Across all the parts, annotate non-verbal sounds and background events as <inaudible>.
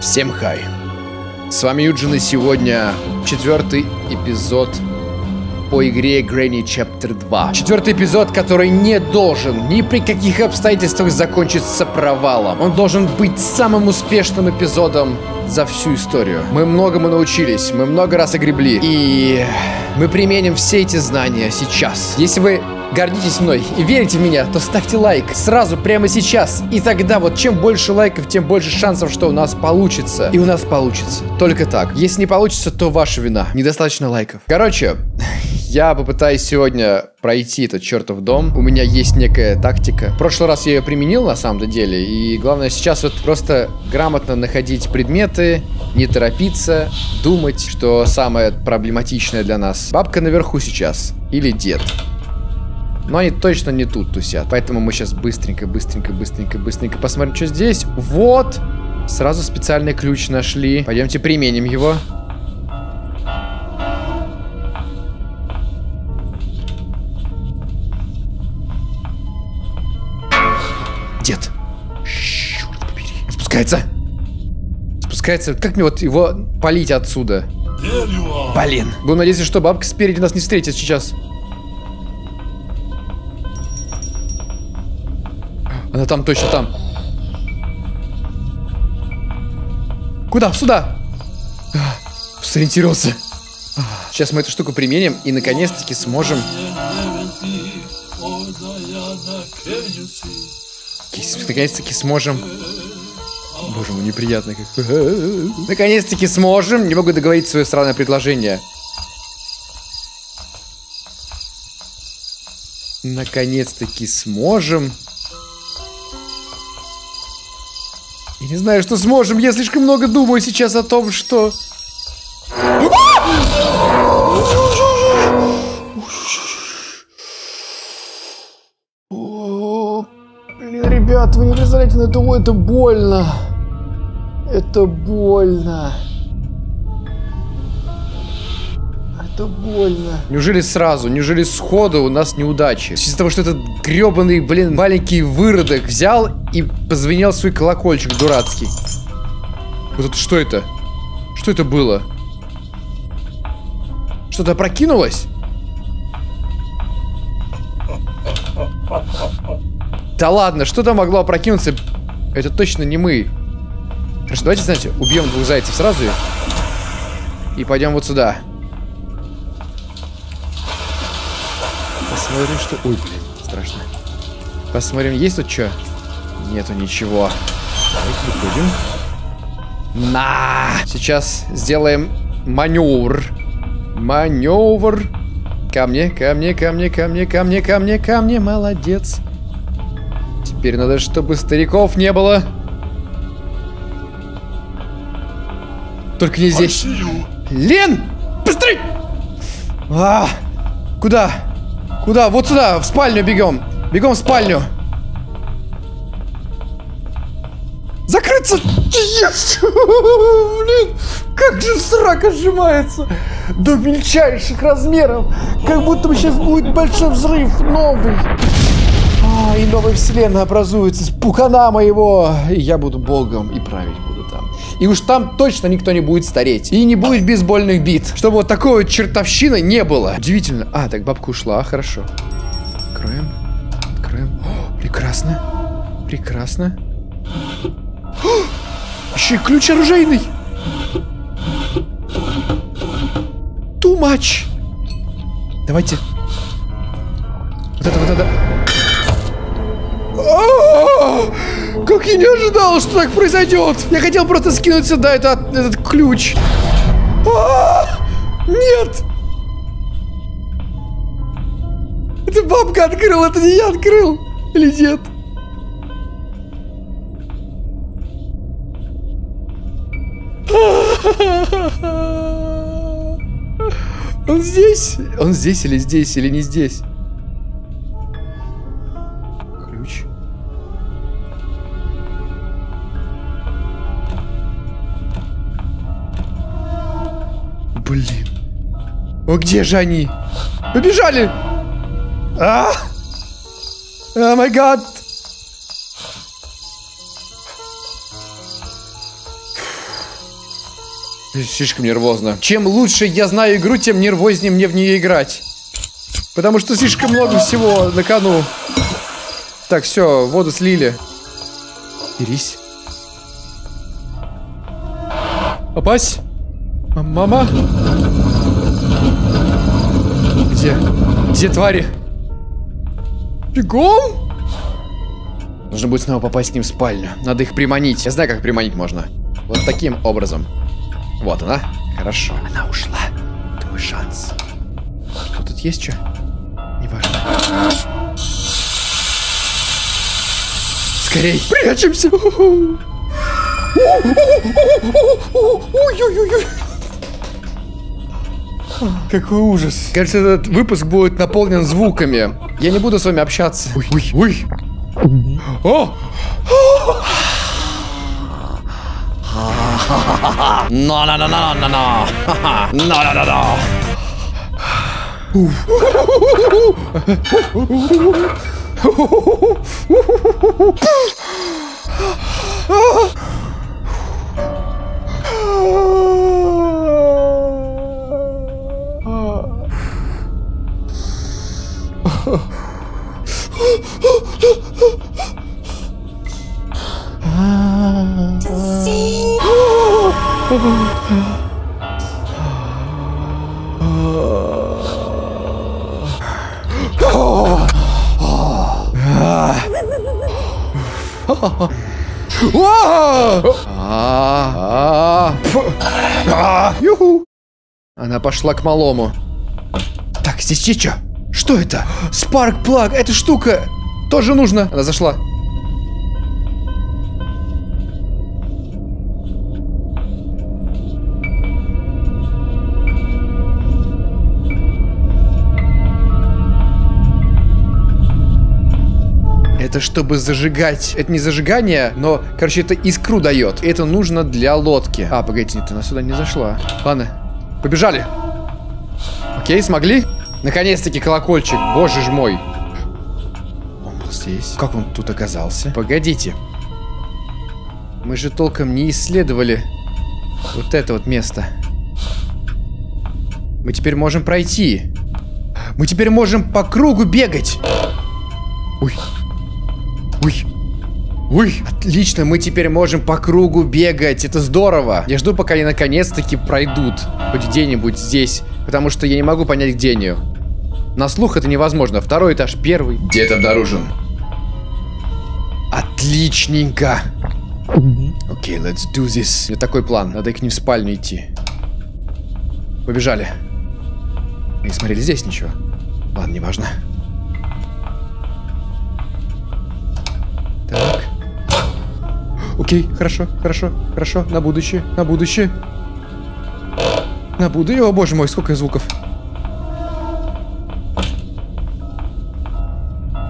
Всем хай. С вами Юджин и сегодня четвертый эпизод по игре Granny Chapter 2. Четвертый эпизод, который не должен ни при каких обстоятельствах закончиться провалом. Он должен быть самым успешным эпизодом за всю историю. Мы многому научились, мы много раз огребли. И мы применим все эти знания сейчас. Если вы гордитесь мной и верите в меня, то ставьте лайк сразу, прямо сейчас. И тогда вот чем больше лайков, тем больше шансов, что у нас получится. И у нас получится. Только так. Если не получится, то ваша вина. Недостаточно лайков. Короче, <laughs> я попытаюсь сегодня пройти этот чертов дом. У меня есть некая тактика. В прошлый раз я ее применил на самом деле. И главное сейчас вот просто грамотно находить предметы, не торопиться, думать, что самое проблематичное для нас. Бабка наверху сейчас. Или дед. Но они точно не тут тусят. Поэтому мы сейчас быстренько, быстренько, быстренько, быстренько посмотрим, что здесь. Вот! Сразу специальный ключ нашли. Пойдемте применим его. Дед. Черт побери. Спускается. Спускается. Как мне вот его полить отсюда? Блин. Будем надеяться, что бабка спереди нас не встретит сейчас. Она там точно там. Куда? Сюда! А, Сориентировался. А, Сейчас мы эту штуку применим и наконец-таки сможем... Наконец-таки сможем... Боже мой, неприятно как... <laughs> Наконец-таки сможем... Не могу договорить свое странное предложение. Наконец-таки сможем... Я не знаю, что сможем. Я слишком много думаю сейчас о том, что... Блин, ребят, вы не представляете, но это, это больно. Это больно. Это больно. Неужели сразу, неужели сходу у нас неудачи? Из-за того, что этот гребаный, блин, маленький выродок взял и позвенел свой колокольчик дурацкий. Вот это что это? Что это было? Что-то опрокинулось? Да ладно, что-то могло опрокинуться. Это точно не мы. Хорошо, давайте, знаете, убьем двух зайцев сразу и пойдем вот сюда. Посмотрим, что... Ой, блин, страшно. Посмотрим, есть тут что? Нету ничего. Давайте выходим. На! Сейчас сделаем маневр. Маневр. Ко мне, ко мне, ко мне, ко мне, ко мне, ко мне, ко мне. Молодец. Теперь надо, чтобы стариков не было. Только не здесь. Лен! Быстрей! А, куда? Куда? Вот сюда, в спальню бегом. Бегом в спальню. Закрыться! <laughs> Блин, как же срака сжимается до мельчайших размеров. Как будто сейчас будет большой взрыв новый. А, и новая вселенная образуется с пукана моего. И я буду богом и править. И уж там точно никто не будет стареть. И не будет бейсбольных бит. Чтобы вот такой вот чертовщины не было. Удивительно. А, так бабка ушла, хорошо. Откроем. Откроем. О, прекрасно. Прекрасно. О, еще и ключ оружейный. Too much. Давайте. Вот это, вот это. А, Как я не ожидал, что так произойдет! Я хотел просто скинуть сюда этот, этот ключ. А, Нет! Это бабка открыла, это не я открыл! Или нет? Он здесь? Он здесь или здесь, или не здесь? О, где же они? Побежали! А! О май гад! Слишком нервозно. Чем лучше я знаю игру, тем нервознее мне в нее играть. Потому что слишком много всего на кону. Так, все, воду слили. Берись. Опась! Мама! Где? Где твари? Бегом? Нужно будет снова попасть к ним в спальню. Надо их приманить. Я знаю, как приманить можно. Вот таким образом. Вот она. Хорошо. Она ушла. Твой шанс. Что тут есть что? Неважно. Скорей. Прячемся. Ой-ой-ой. Какой ужас. Кажется, этот выпуск будет наполнен звуками. Я не буду с вами общаться. Ой, ой, ой. О! No, no, no, no, no, no. No, no, no, no. Юху. Она пошла к малому. Так, здесь есть что? Что это? Спарк плаг, эта штука тоже нужно. Она зашла. Это чтобы зажигать. Это не зажигание, но, короче, это искру дает. Это нужно для лодки. А, погодите, нет, она сюда не зашла. Ладно, побежали. Окей, смогли? Наконец-таки колокольчик. Боже ж мой. Он был здесь. Как он тут оказался? Погодите. Мы же толком не исследовали вот это вот место. Мы теперь можем пройти. Мы теперь можем по кругу бегать. Ой. Ой. Ой, отлично, мы теперь можем по кругу бегать, это здорово. Я жду, пока они наконец-таки пройдут, хоть где-нибудь здесь, потому что я не могу понять, где они. На слух это невозможно. Второй этаж, первый. Дед обнаружен. Отличненько. Окей, okay, let's do this. У меня такой план, надо к ним в спальню идти. Побежали. Не смотрели здесь ничего. Ладно, неважно. Так. Окей, хорошо, хорошо, хорошо. На будущее, на будущее. На будущее. О, боже мой, сколько звуков.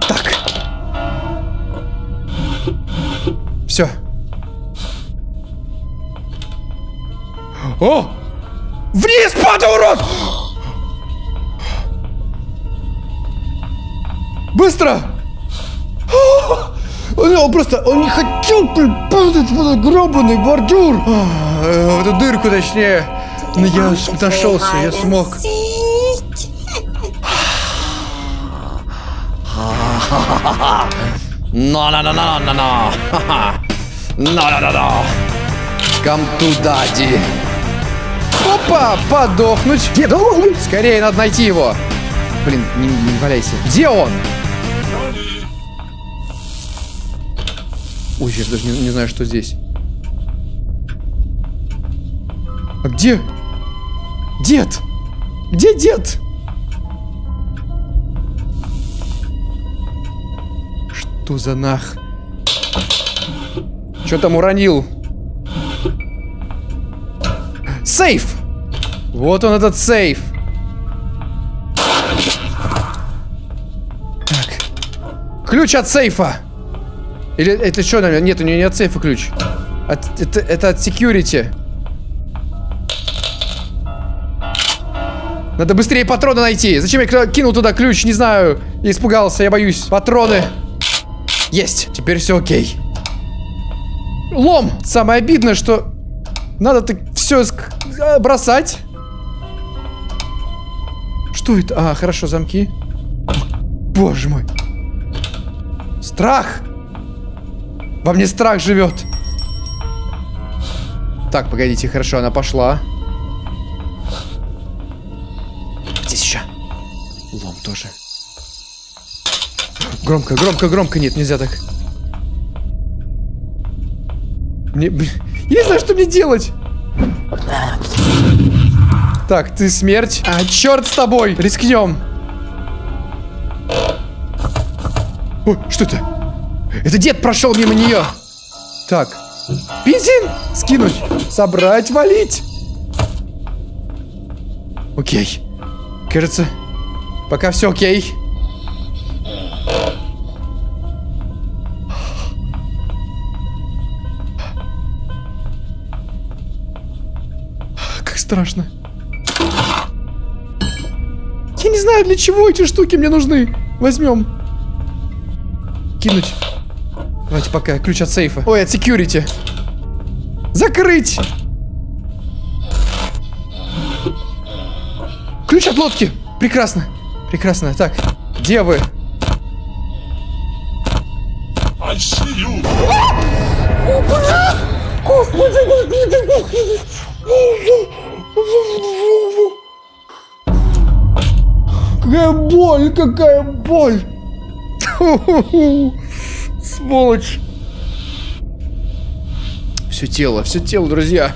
Так. Все. О! Вниз падай, урод! Быстро! Он просто, он не хотел падать в этот гробаный бордюр. А, в эту дырку, точнее. Но я нашелся, я смог. No, no, no, no, no, no. No, no, no, no. Come to daddy. Опа, подохнуть. Где он? Скорее, надо найти его. Блин, не, не валяйся. Где он? Ой, я даже не, не знаю, что здесь. А где? Дед! Где дед? Что за нах? Что там уронил? Сейф! Вот он, этот сейф. Так. Ключ от сейфа. Или это что, наверное? Нет, у нее не от сейфа ключ. От, это, это от security. Надо быстрее патроны найти. Зачем я кинул туда ключ? Не знаю. Я испугался, я боюсь. Патроны. Есть. Теперь все окей. Лом. Самое обидное, что надо так все э, бросать. Что это? А, хорошо, замки. Боже мой. Страх! Во мне страх живет. Так, погодите, хорошо, она пошла. Здесь еще. Лом тоже. Громко, громко, громко. Нет, нельзя так. Мне... Я не знаю, что мне делать. Так, ты смерть. А, черт с тобой. Рискнем. Ой, что это? Это дед прошел мимо нее. Так. Бензин! Скинуть. Собрать, валить. Окей. Кажется, пока все окей. Как страшно. Я не знаю, для чего эти штуки мне нужны. Возьмем. Кинуть. Давайте пока. Ключ от сейфа. Ой, от security. Закрыть. Ключ от лодки. Прекрасно. Прекрасно. Так, где вы? Какая боль, какая боль. Сволочь. Все тело, все тело, друзья.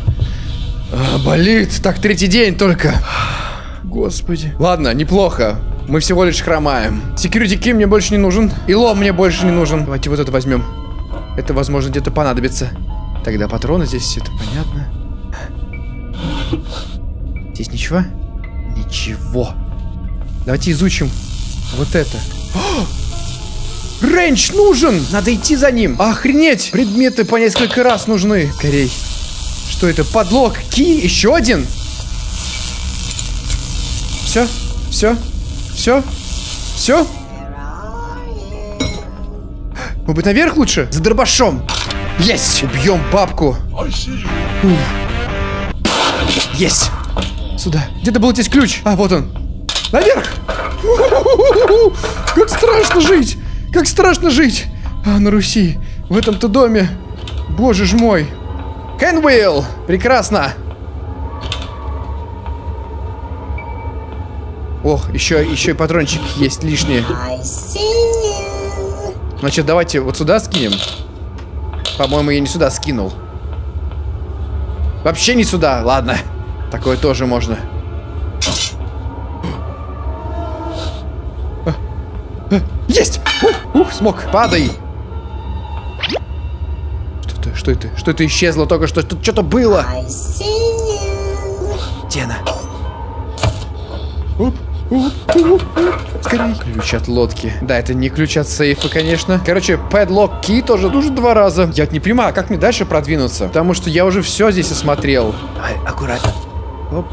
А, болит. Так, третий день только. Господи. Ладно, неплохо. Мы всего лишь хромаем. Security Key мне больше не нужен. И лом мне больше не нужен. Давайте вот это возьмем. Это, возможно, где-то понадобится. Тогда патроны здесь, это понятно. Здесь ничего? Ничего. Давайте изучим вот это. Рейндж нужен! Надо идти за ним. Охренеть! Предметы по несколько раз нужны. Скорей. Что это? Подлог? Ки? Еще один? Все? Все? Все? Все? Может быть, наверх лучше? За дробашом. Есть! Убьем бабку. Есть! Сюда. Где-то был здесь ключ. А, вот он. Наверх! <laughs> Как страшно жить! Как страшно жить! А, на Руси. В этом-то доме. Боже ж мой. Кенвилл! Прекрасно! Ох, еще, еще и патрончик есть лишние. Значит, давайте вот сюда скинем. По-моему, я не сюда скинул. Вообще не сюда. Ладно. Такое тоже можно. Есть! Ух, ух, смог. Падай. Что это? Что это? Что это исчезло только что? Тут что-то было. Где она? Оп. Скорей. Ключ от лодки. Да, это не ключ от сейфа, конечно. Короче, padlock key тоже нужен два раза. Я не понимаю, а как мне дальше продвинуться? Потому что я уже все здесь осмотрел. Давай, аккуратно. Оп.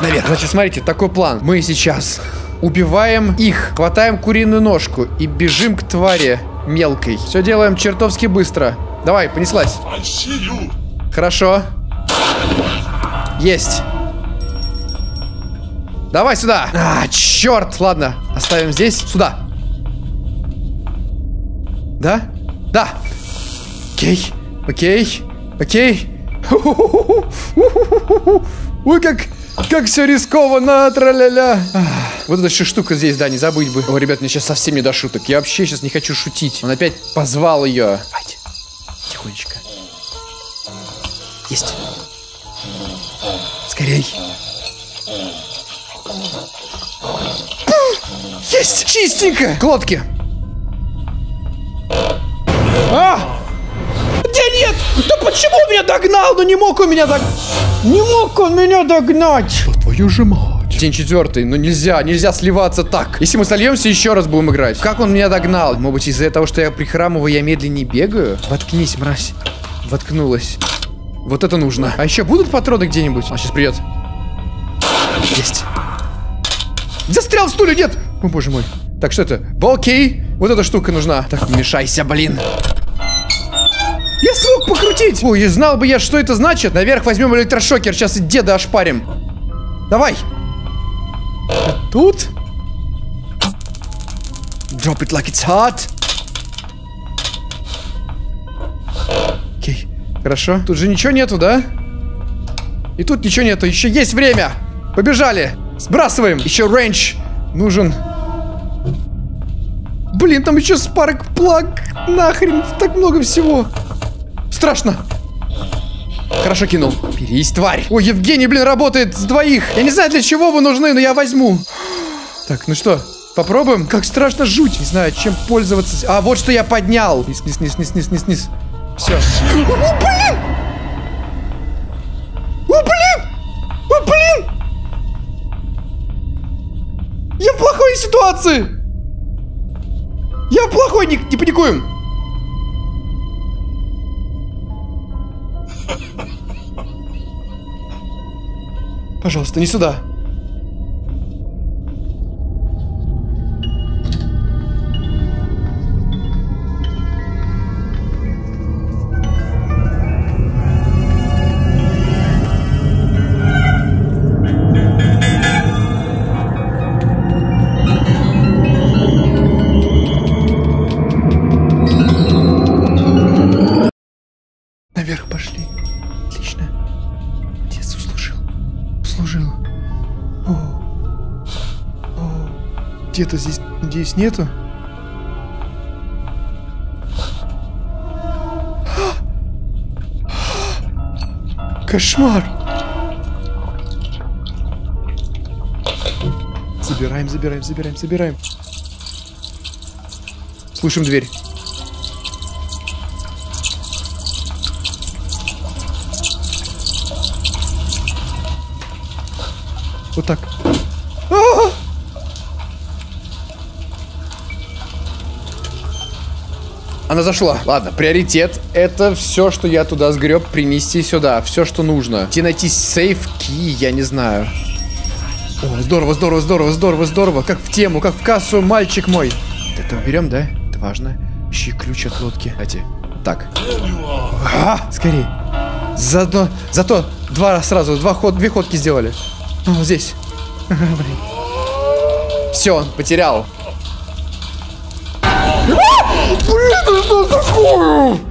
Наверх. Значит, смотрите, такой план. Мы сейчас убиваем их, хватаем куриную ножку и бежим к твари мелкой. Все делаем чертовски быстро. Давай, понеслась. Хорошо. Есть. Давай сюда. А, черт. Ладно, оставим здесь. Сюда. Да? Да. Окей. Окей. Окей. <laughs> Ой, как как все рискованно, тра-ля-ля. Вот эта еще штука здесь, да, не забыть бы. О, ребят, мне сейчас совсем не до шуток. Я вообще сейчас не хочу шутить. Он опять позвал ее. Давайте. Тихонечко. Есть. Скорей. Есть! Чистенько! Глотки. А! Где нет? Да почему он меня догнал? Ну не мог он меня догнать. Не мог он меня догнать. Да твою же мать. День четвертый, но нельзя, нельзя сливаться так. Если мы сольемся, еще раз будем играть. Как он меня догнал? Может быть, из-за того, что я прихрамываю, я медленнее бегаю? Воткнись, мразь. Воткнулась. Вот это нужно. А еще будут патроны где-нибудь? А сейчас придет. Есть. Застрял в стуле, нет! О, боже мой. Так, что это? Балкей? Вот эта штука нужна. Так, не мешайся, блин. Покрутить. Ой, знал бы я, что это значит. Наверх возьмем электрошокер. Сейчас и деда ошпарим. Давай. Тут? Drop it like it's hot. Окей. Хорошо. Тут же ничего нету, да? И тут ничего нету. Еще есть время. Побежали. Сбрасываем. Еще рейндж нужен. Блин, там еще спарк плаг. Нахрен, так много всего. Страшно. Хорошо кинул. Берись, тварь. Ой, Евгений, блин, работает с двоих. Я не знаю, для чего вы нужны, но я возьму. Так, ну что, попробуем? Как страшно жуть. Не знаю, чем пользоваться. А, вот что я поднял. Низ, низ, низ, низ, низ, низ, низ. Все. О, блин! О, блин! О, блин! Я в плохой ситуации! Я в плохой, не, не паникуем! Пожалуйста, не сюда. Наверх пошли. Где-то здесь, надеюсь, нету? Кошмар! Забираем, забираем, забираем, забираем. Слушаем дверь. Вот так. А! Она зашла. Ладно, приоритет это все, что я туда сгреб, принести сюда. Все, что нужно. Где найти сейф, ки, я не знаю. О, здорово, здорово, здорово, здорово, здорово. Как в тему, как в кассу, мальчик мой. Это уберем, да? Это важно. Ищи ключ от лодки. Кстати, так. А, скорее. Заодно, зато два сразу, два ход, две ходки сделали. Вот здесь. <laughs> Все, потерял. А! Блин, это что такое? Как он?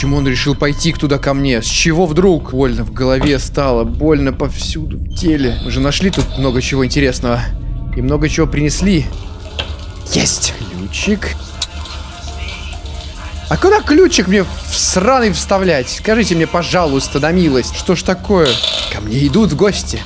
Почему он решил пойти туда ко мне? С чего вдруг? Больно в голове стало, больно повсюду в теле. Мы же нашли тут много чего интересного. И много чего принесли. Есть! Ключик. А куда ключик мне в сраный вставлять? Скажите мне, пожалуйста, на милость. Что ж такое? Ко мне идут в гости.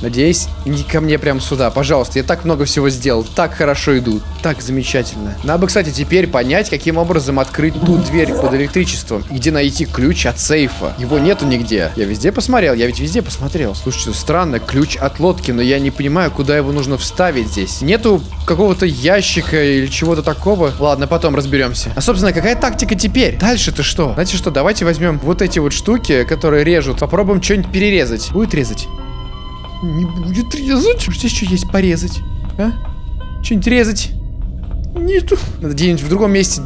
Надеюсь, не ко мне прям сюда. Пожалуйста, я так много всего сделал. Так хорошо идут. Так замечательно. Надо бы, кстати, теперь понять, каким образом открыть ту дверь под электричеством. И где найти ключ от сейфа. Его нету нигде. Я везде посмотрел. Я ведь везде посмотрел. Слушайте, странно. Ключ от лодки, но я не понимаю, куда его нужно вставить здесь. Нету какого-то ящика или чего-то такого. Ладно, потом разберемся. А, собственно, какая тактика теперь? Дальше-то что? Знаете что, давайте возьмем вот эти вот штуки, которые режут. Попробуем что-нибудь перерезать. Будет резать? Не будет резать. Что здесь что есть порезать? А? Что-нибудь резать? Нету. Надо где-нибудь в другом месте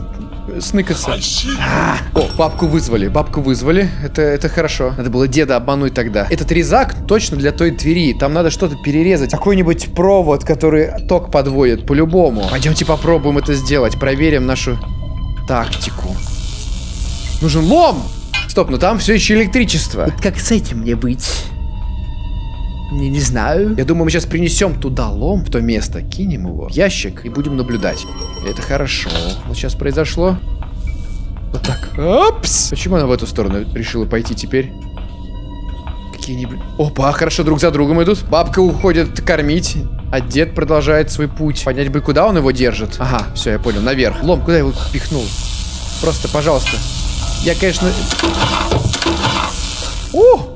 сныкаться. А, о, бабку вызвали, бабку вызвали. Это, это хорошо. Надо было деда обмануть тогда. Этот резак точно для той двери. Там надо что-то перерезать. Какой-нибудь провод, который ток подводит, по-любому. Пойдемте попробуем это сделать. Проверим нашу тактику. Нужен лом! Стоп, но там все еще электричество. Вот как с этим мне быть? Не, не знаю. Я думаю, мы сейчас принесем туда лом, в то место, кинем его в ящик и будем наблюдать. Это хорошо. Вот сейчас произошло. Вот так. Опс! Почему она в эту сторону решила пойти теперь? Какие-нибудь... Опа, хорошо, друг за другом идут. Бабка уходит кормить, а дед продолжает свой путь. Понять бы, куда он его держит. Ага, все, я понял, наверх. Лом, куда я его пихнул? Просто, пожалуйста. Я, конечно... О!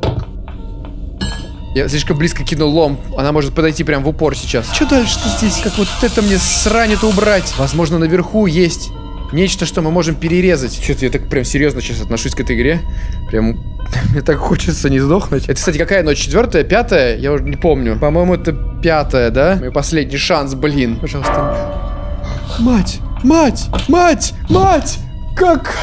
Я слишком близко кинул лом. Она может подойти прям в упор сейчас. Что дальше-то здесь? Как вот это мне срань-то убрать? Возможно, наверху есть нечто, что мы можем перерезать. Что-то я так прям серьезно сейчас отношусь к этой игре. Прям <laughs> мне так хочется не сдохнуть. Это, кстати, какая ночь? Четвертая, пятая? Я уже не помню. По-моему, это пятая, да? Мой последний шанс, блин. Пожалуйста. Мать! Мать! Мать! Мать! Как...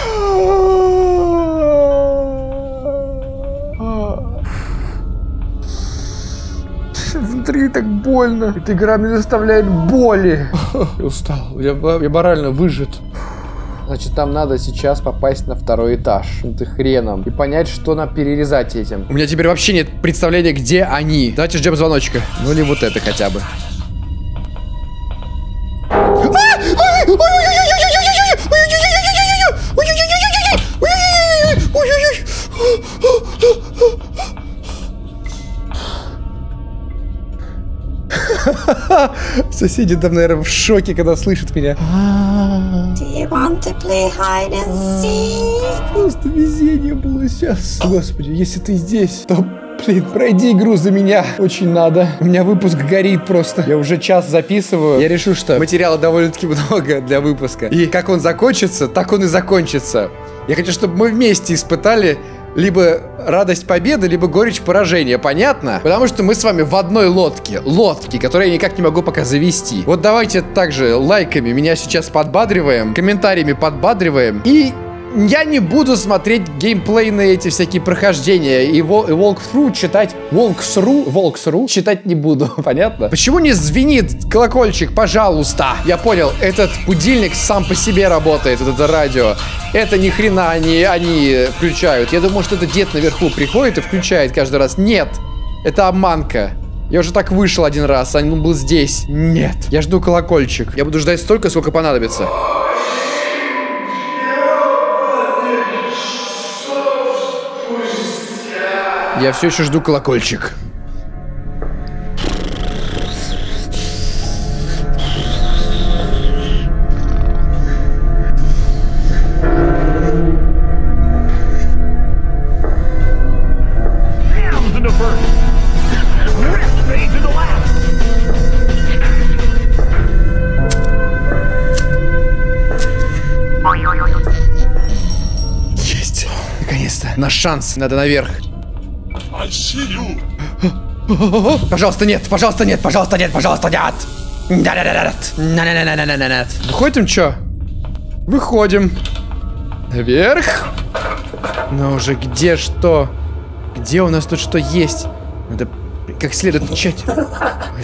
Внутри так больно. Эта игра мне заставляет боли. <laughs> Я устал. Я, я морально выжат. Значит, там надо сейчас попасть на второй этаж. Ну ты хреном. И понять, что нам перерезать этим. У меня теперь вообще нет представления, где они. Давайте ждем звоночка. Ну или вот это хотя бы. Соседи там, наверное, в шоке, когда слышат меня. Просто везение было сейчас. Господи, если ты здесь, то Блин, пройди игру за меня. Очень надо. У меня выпуск горит просто. Я уже час записываю. Я решил, что материала довольно-таки <laughs> много для выпуска. И как он закончится, так он и закончится. Я хочу, чтобы мы вместе испытали либо радость победы, либо горечь поражения. Понятно? Потому что мы с вами в одной лодке. Лодке, которую я никак не могу пока завести. Вот давайте также лайками меня сейчас подбадриваем, комментариями подбадриваем. И я не буду смотреть геймплейные эти всякие прохождения и, и walkthrough читать walkthrough, walkthrough читать не буду, <laughs> понятно? Почему не звенит колокольчик, пожалуйста? Я понял, этот будильник сам по себе работает, вот это радио. Это ни хрена они, они включают. Я думаю, что это дед наверху приходит и включает каждый раз. Нет, это обманка. Я уже так вышел один раз, а он был здесь. Нет. Я жду колокольчик. Я буду ждать столько, сколько понадобится. Я все еще жду колокольчик. Есть. Наконец-то. Наш шанс. Надо наверх. Пожалуйста, нет, пожалуйста, нет, пожалуйста, нет, пожалуйста, нет. Выходим, чё? Выходим. Наверх. Но уже где что? Где у нас тут что есть? Надо как следует начать.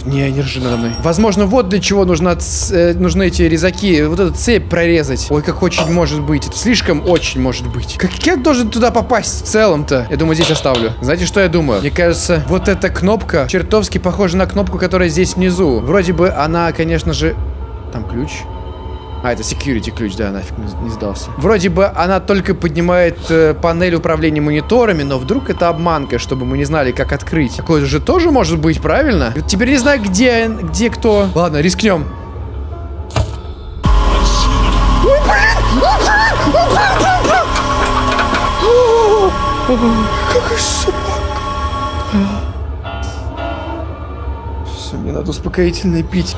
Не, не ржи надо мной. Возможно, вот для чего нужна, э, нужны эти резаки. Вот эту цепь прорезать. Ой, как очень может быть. Это слишком очень может быть. Как я должен туда попасть в целом-то? Я думаю, здесь оставлю. Знаете, что я думаю? Мне кажется, вот эта кнопка чертовски похожа на кнопку, которая здесь внизу. Вроде бы она, конечно же... Там ключ. А, это security ключ, да, нафиг не, сдался. Вроде бы она только поднимает э, панель управления мониторами, но вдруг это обманка, чтобы мы не знали, как открыть. Такое же тоже может быть, правильно? Теперь не знаю, где, где кто. Ладно, рискнем. Какая собака. Все, мне надо успокоительное пить.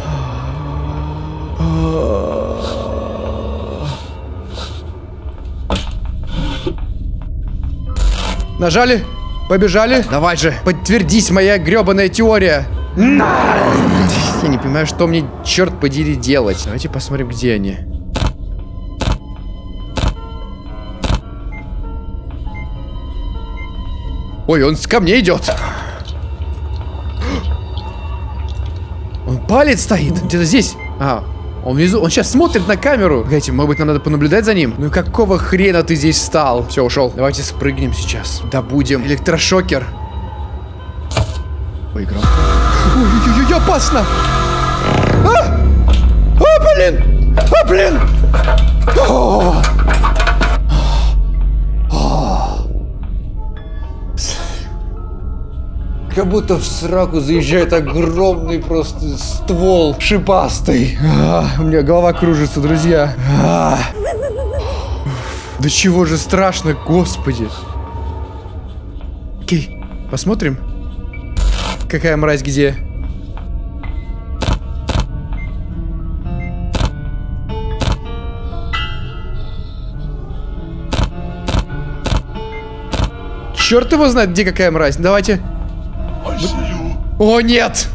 Нажали? Побежали? Давай же, подтвердись моя гребаная теория. Я не понимаю, что мне, черт подери, делать. Давайте посмотрим, где они. Ой, он ко мне идет. Он палец стоит. Где-то здесь. А, он внизу. Он сейчас смотрит на камеру. Погодите, может быть, нам надо понаблюдать за ним? Ну и какого хрена ты здесь стал? Все, ушел. Давайте спрыгнем сейчас. Добудем электрошокер. Ой. Ой-ой-ой, опасно! А! А, блин! А, блин! О! Как будто в сраку заезжает огромный просто ствол шипастый. А, у меня голова кружится, друзья. А. Да чего же страшно, господи. Окей, посмотрим. какая мразь где. Черт его знает, где какая мразь. Давайте. О, нет!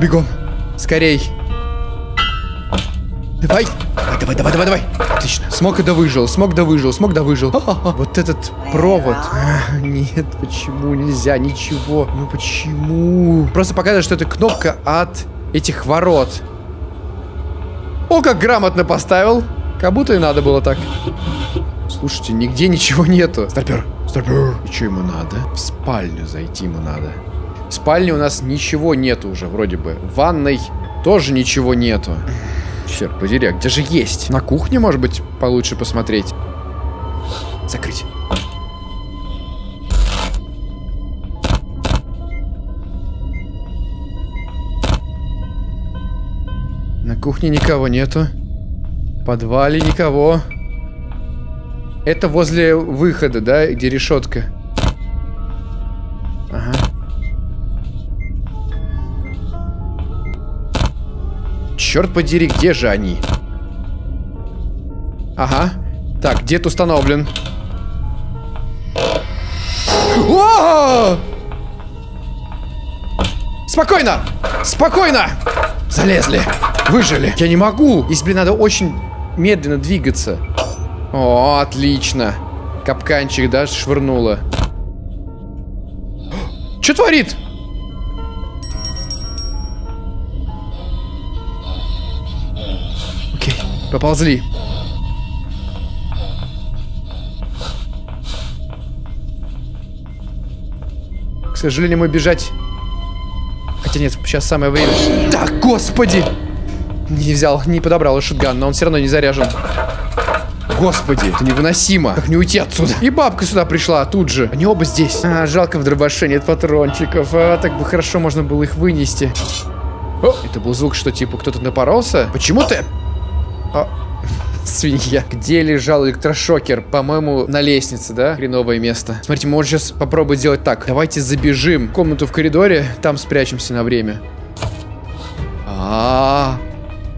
Бегом. Скорей. Давай. Давай, давай, давай, давай, давай. Отлично. Смог да выжил, смог да выжил, смог да выжил. Вот этот провод. А, Нет, почему нельзя? Ничего. Ну почему? Просто показывает, что это кнопка от этих ворот. О, как грамотно поставил. Как будто и надо было так. Слушайте, нигде ничего нету. Старпер, старпер. И что ему надо? В спальню зайти ему надо. В спальне у нас ничего нету уже, вроде бы. В ванной тоже ничего нету. Черт подери, а где же есть? На кухне, может быть, получше посмотреть? Закрыть. На кухне никого нету. В подвале никого. Это возле выхода, да, где решетка. Ага. Черт подери, где же они? Ага. Так, дед установлен. О! Спокойно! Спокойно! Залезли. Выжили. Я не могу. Здесь, блин, надо очень медленно двигаться. О, отлично. Капканчик, да, швырнула. <gasps> Что творит? Окей, поползли. К сожалению, мы бежать... Хотя нет, сейчас самое время. Да, господи! Не взял, не подобрал шутган, но он все равно не заряжен. Господи, это невыносимо. Как не уйти отсюда? И бабка сюда пришла тут же. Они оба здесь. А, жалко в дробаше нет патрончиков. А, так бы хорошо можно было их вынести. О, это был звук, что типа кто-то напоролся? Почему ты... А, свинья. Где лежал электрошокер? По-моему, на лестнице, да? Хреновое место. Смотрите, можем сейчас попробовать сделать так. Давайте забежим в комнату в коридоре, там спрячемся на время. А,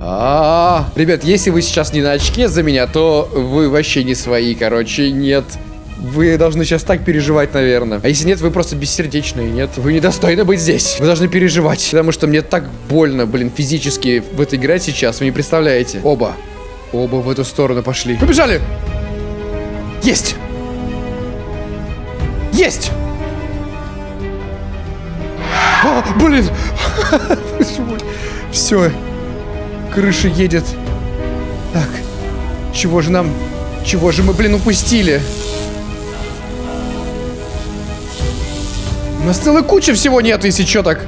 -а, -а. А, -а, -а. Ребят, если вы сейчас не на очке за меня, то вы вообще не свои, короче, нет. Вы должны сейчас так переживать, наверное. А если нет, вы просто бессердечные, нет? Вы недостойны быть здесь. Вы должны переживать. Потому что мне так больно, блин, физически в это играть сейчас. Вы не представляете. Оба. Оба в эту сторону пошли. Побежали! Есть! Есть! О, блин! <laughs> Все. Крыша едет. Так. Чего же нам... Чего же мы, блин, упустили? У нас целая куча всего нет, если что так.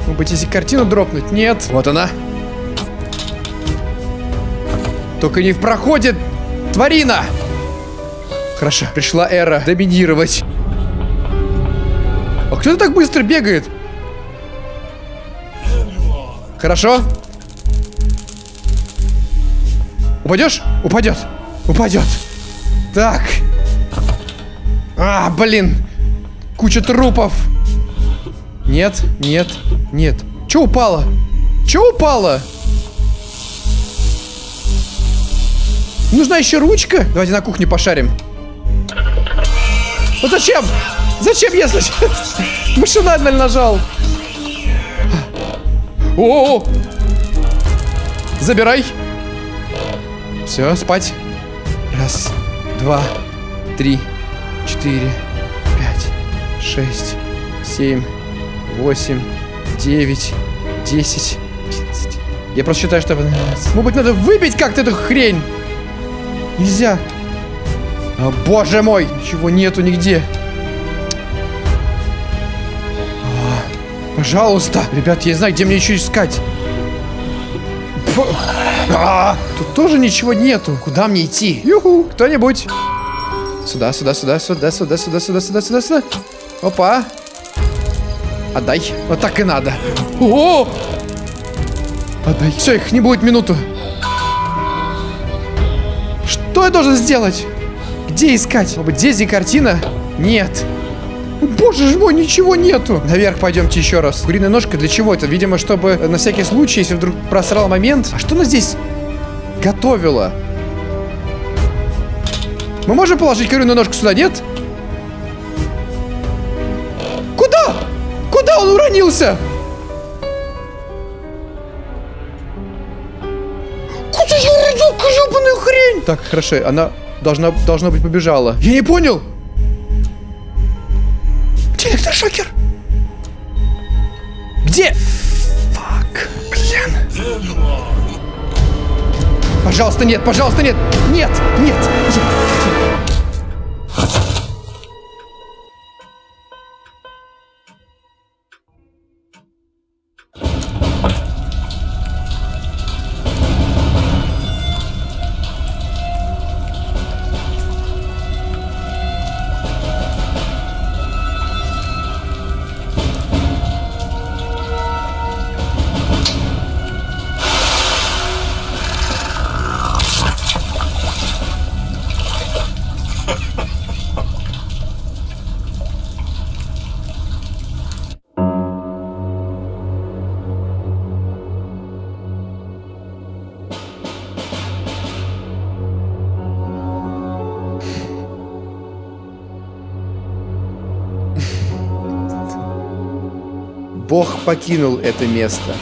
Может быть, если картину дропнуть? Нет. Вот она. Только не в проходе, тварина! Хорошо, пришла эра доминировать. А кто так быстро бегает? Хорошо. Упадешь? Упадет. Упадет. Так. А, блин. Куча трупов. Нет, нет, нет. Че упало? Че упало? Нужна еще ручка? Давайте на кухне пошарим. Вот зачем? Зачем, если... <laughs> Машинально нажал. О, -о, -о! Забирай. Все, спать. Раз, два, три, четыре, пять, шесть, семь, восемь, девять, десять, одиннадцать. Я просто считаю, что... Может быть, надо выбить как-то эту хрень. Нельзя. О, боже мой! Ничего нету нигде. О, пожалуйста. Ребят, я знаю, где мне еще искать. Фу. А, тут тоже ничего нету. Куда мне идти? Юху, кто-нибудь. Сюда, сюда, сюда, сюда, сюда, сюда, сюда, сюда, сюда, сюда. Опа. Отдай. Вот так и надо. О! Отдай. Все, их не будет минуту. Что я должен сделать? Где искать? Может быть, здесь где картина? Нет. Боже ж мой, ничего нету. Наверх пойдемте еще раз. Куриная ножка для чего это? Видимо, чтобы э, на всякий случай, если вдруг просрал момент. А что она здесь готовила? Мы можем положить куриную ножку сюда, нет? Куда? Куда он уронился? Куда же уронил хрень? Так, хорошо, она должна, должна быть побежала. Я не понял. Электрошокер? Где? Фак, блин. Пожалуйста, нет, пожалуйста, нет. Нет, нет. Бог покинул это место.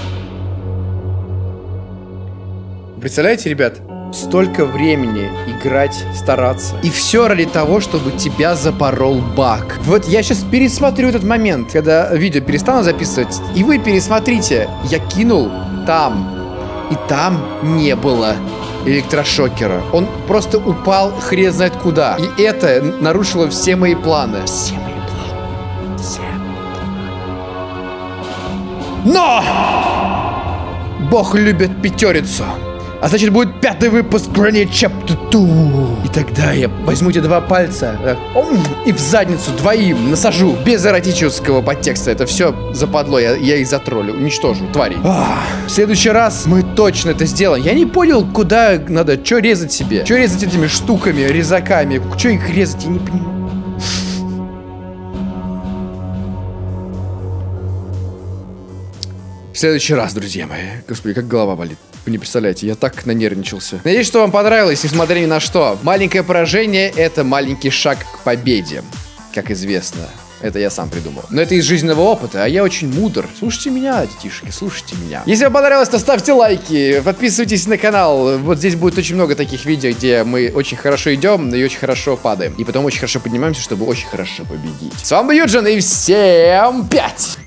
Представляете, ребят, столько времени играть, стараться. И все ради того, чтобы тебя запорол баг. Вот я сейчас пересмотрю этот момент, когда видео перестану записывать, и вы пересмотрите. Я кинул там, и там не было электрошокера. Он просто упал хрен знает куда. И это нарушило все мои планы. Все мои планы. Все. Но! Бог любит пятерицу. А значит, будет пятый выпуск Granny Chapter 2. И тогда я возьму эти два пальца так, ом, и в задницу двоим насажу. Без эротического подтекста. Это все западло. Я, я их затроллю. Уничтожу, твари. Ах, в следующий раз мы точно это сделаем. Я не понял, куда надо, что резать себе. Что резать этими штуками, резаками. Что их резать, я не понимаю. Следующий раз, друзья мои. Господи, как голова болит. Вы не представляете, я так нанервничался. Надеюсь, что вам понравилось, несмотря ни на что. Маленькое поражение — это маленький шаг к победе, как известно. Это я сам придумал. Но это из жизненного опыта, а я очень мудр. Слушайте меня, детишки, слушайте меня. Если вам понравилось, то ставьте лайки, подписывайтесь на канал. Вот здесь будет очень много таких видео, где мы очень хорошо идем и очень хорошо падаем. И потом очень хорошо поднимаемся, чтобы очень хорошо победить. С вами был Юджин, и всем пять!